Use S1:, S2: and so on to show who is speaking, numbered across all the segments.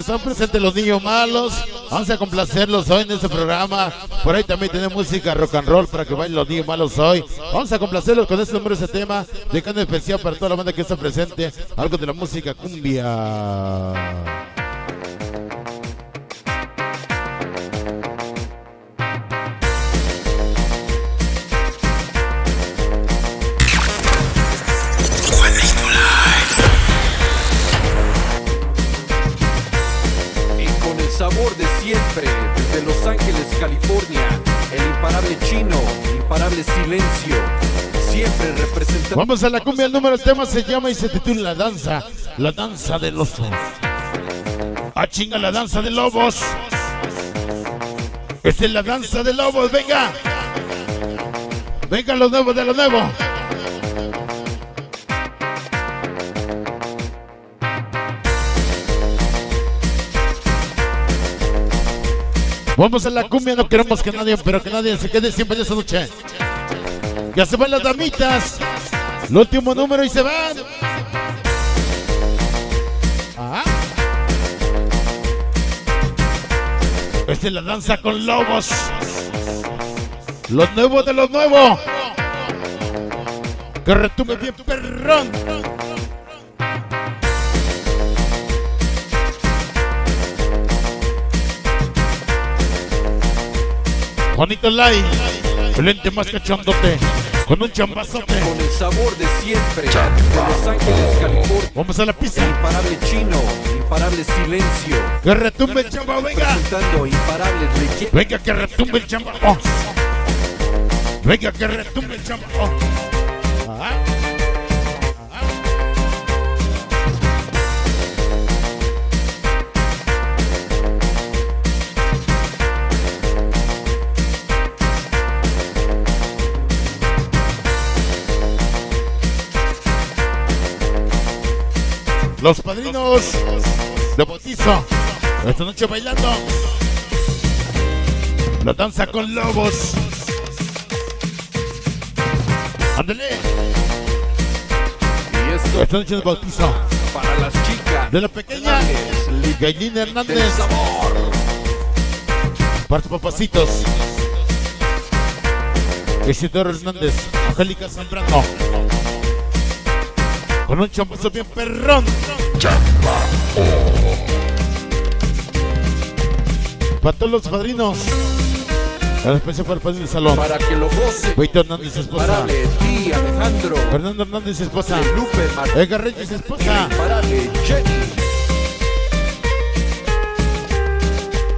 S1: Están presentes los niños malos. Vamos a complacerlos hoy en este programa. Por ahí también tenemos música rock and roll para que bailen los niños malos hoy. Vamos a complacerlos con este número, ese tema. Dejando especial para toda la banda que está presente. Algo de la música cumbia.
S2: California, el imparable chino, imparable silencio, siempre representando.
S1: Vamos a la cumbia. El número del tema se llama y se titula La danza. La danza de los lobos. Ah, chinga, la danza de lobos. Esta es la danza de lobos. Venga. Venga, los nuevos de lo nuevo. Vamos a la cumbia, no queremos que nadie, pero que nadie se quede siempre en esa noche. Ya se van las damitas. El último número y se van. Ah. Esta es la danza con lobos. Los nuevos de los nuevos. Que retumbe bien perrón. Juanito el lente más cachondote, con un chambazote.
S2: Con el sabor de siempre, de Los Ángeles, California,
S1: Vamos a la pista.
S2: imparable chino, imparable silencio,
S1: Que retumbe el chamba, venga.
S2: presentando imparables leyendas.
S1: Venga, que retumbe el chamba. oh. Venga, que retumbe el chamba. oh. Los padrinos de bautizo. Esta noche bailando. La danza con lobos. Ándale.
S2: Y esto
S1: Esta noche de bautizo.
S2: para las chicas.
S1: De la pequeña
S2: del
S1: Hernández. Para sus papacitos. Isidoro Hernández. Angélica Zambrano. Con un champazo bien perrón. Para todos los padrinos. En especial para el padrino del salón.
S2: Para que lo goce.
S1: Víctor Hernández, esposa.
S2: Ti, Alejandro.
S1: Fernando Hernández, esposa.
S2: Lupe Martínez.
S1: Edgar Reyes, esposa.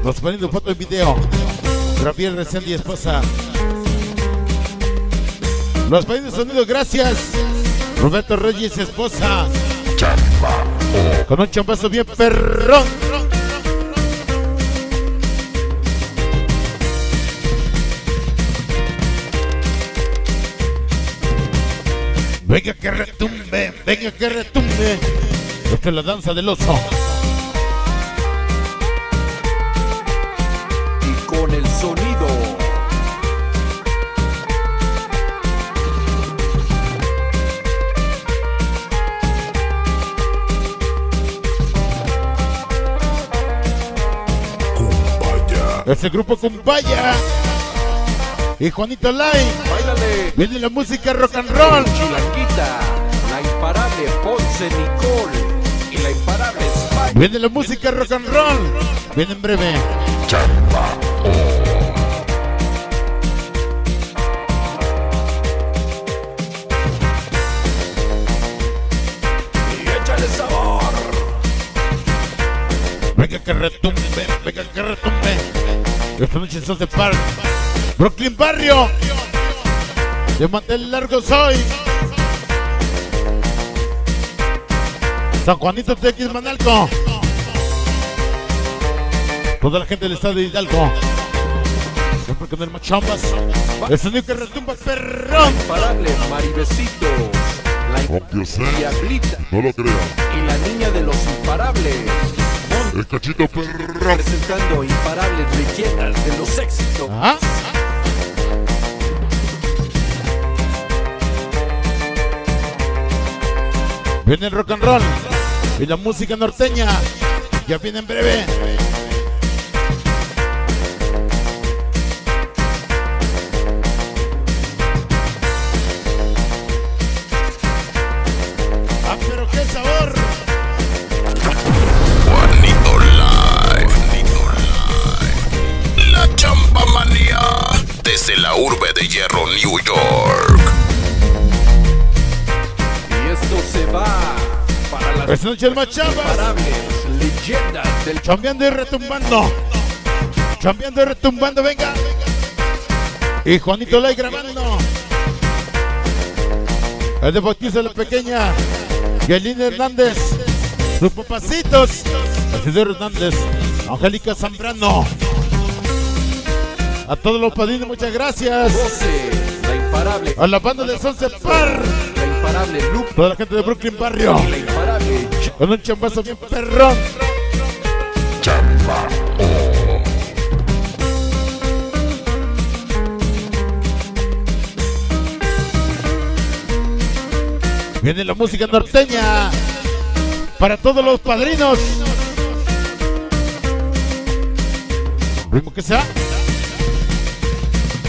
S1: Los poniendo foto y video. Rafael Resendi, esposa. Los poniendo sonido, gracias. Roberto Reyes, esposa. Con un chambazo bien perrón. Venga que retumbe, venga que retumbe. Esta es la danza del oso. Este grupo Cumbaya y Juanito Lai.
S2: Báilale.
S1: Viene la música rock and roll.
S2: Chilanguita. La imparable Ponce Nicole. Y la imparable Spike.
S1: Viene la música rock and roll. Viene en breve.
S2: Y échale sabor.
S1: Venga que retumbe, venga que retumbe. Esta noche en Sunset Park. Brooklyn Barrio. De mantel largo soy. San Juanito TX Manalco. Toda la gente del estado de Hidalgo. Siempre con el machambas. El sonido que retumba perrón.
S2: Imparable Maribecito. La
S3: Aunque sea, no lo crean.
S2: Y la niña de los imparables.
S3: El cachito perro.
S2: Presentando imparables leyendas de los éxitos.
S1: ¿Ah? Viene el rock and roll y la música norteña. Ya viene en breve.
S4: Desde la urbe de hierro, New York.
S2: Y esto se va para las
S1: Esta noche el
S2: leyendas del
S1: Chambeando y retumbando. Chambeando y retumbando, venga. Y Juanito Ley grabando. El de Bautizo la Pequeña. Yelina Hernández. Sus papacitos. Isidoro Hernández. Angélica Zambrano. A todos los padrinos, muchas gracias.
S2: 12, la imparable,
S1: A la banda de Sonce Par.
S2: la imparable
S1: Toda la gente de Brooklyn Barrio.
S2: la imparable
S1: Con un chambazo bien perrón.
S4: Chamba.
S1: Viene la música norteña para todos los padrinos. Ritmo que se va.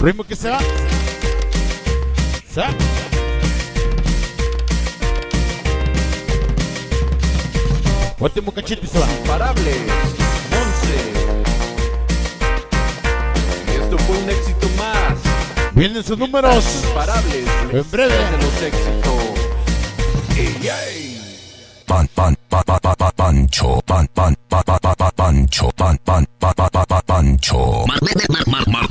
S1: Ritmo que se va. Se va. Último cachito y se va.
S2: imparables 11. Y esto fue un éxito más.
S1: Vienen sus números.
S2: Imparables
S1: En breve.
S2: de los éxitos. Ey, ey.
S4: Pan, pan, pa, pa, pa, pa, pancho. Pan, pan, pa, pa, pa, pa, pancho. Pan, pan, pa, pa, pa, pa, pancho. Martínez.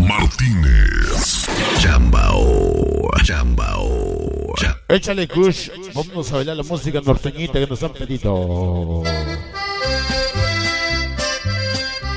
S1: Échale kush. Vamos a bailar la música norteñita que nos han pedido.